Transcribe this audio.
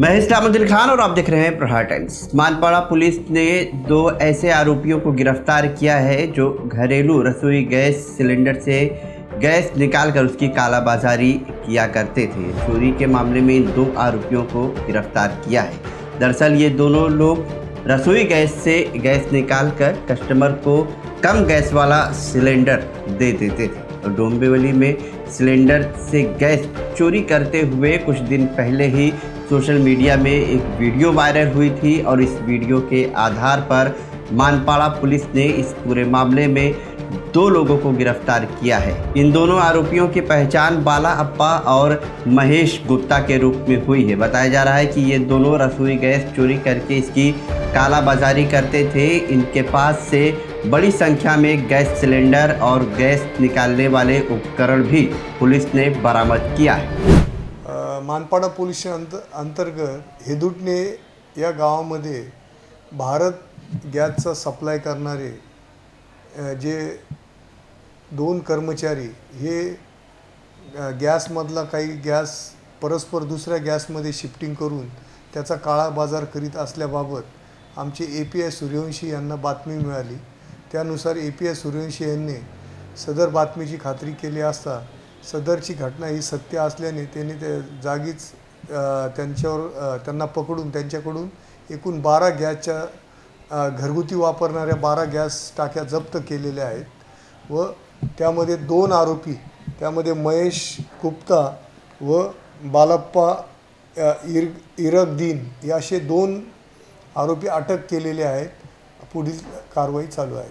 मैं इस्लामुद्दीन खान और आप देख रहे हैं प्रहार टाइम्स। मानपाड़ा पुलिस ने दो ऐसे आरोपियों को गिरफ़्तार किया है जो घरेलू रसोई गैस सिलेंडर से गैस निकालकर उसकी कालाबाजारी किया करते थे। चोरी के मामले में इन दो आरोपियों को गिरफ़्तार किया है। दरअसल ये दोनों लोग रसोई गैस से गैस निकालकर कस्टमर को कम गैस वाला सिलेंडर दे देते थे। और डोंबिवली में सिलेंडर से गैस चोरी करते हुए कुछ दिन पहले ही सोशल मीडिया में एक वीडियो वायरल हुई थी और इस वीडियो के आधार पर मानपाड़ा पुलिस ने इस पूरे मामले में दो लोगों को गिरफ़्तार किया है। इन दोनों आरोपियों की पहचान बाला अप्पा और महेश गुप्ता के रूप में हुई है। बताया जा रहा है कि ये दोनों रसोई गैस चोरी करके इसकी कालाबाजारी करते थे। इनके पास से बड़ी संख्या में गैस सिलेंडर और गैस निकालने वाले उपकरण भी पुलिस ने बरामद किया है। मानपाडा पोलीस अंत अंतर्गत हेदुटणे या गावामध्ये भारत गॅसचा सप्लाय करणारे जे दोन कर्मचारी हे गॅसमधला काही गॅस परस्पर दुसऱ्या गॅसमध्ये शिफ्टिंग करून त्याचा काळा बाजार करीत असल्याबाबत आमचे ए पी आय सूर्यवंशी यांना बातमी मिळाली. त्यानुसार ए पी आय सूर्यवंशी यांनी सदर बातमीची खात्री केली असता सदरची घटना ही सत्य असल्याने त्यांनी ते जागीच त्यांच्यावर त्यांना पकडून त्यांच्याकडून एकूण बारा गॅसच्या घरगुती वापरणाऱ्या बारा गॅस टाक्या जप्त केलेल्या आहेत. व त्यामध्ये दोन आरोपी त्यामध्ये महेश गुप्ता व बालप्पा इर इरगदीन या असे दोन आरोपी अटक केलेले आहेत. पुढील कारवाई चालू आहे.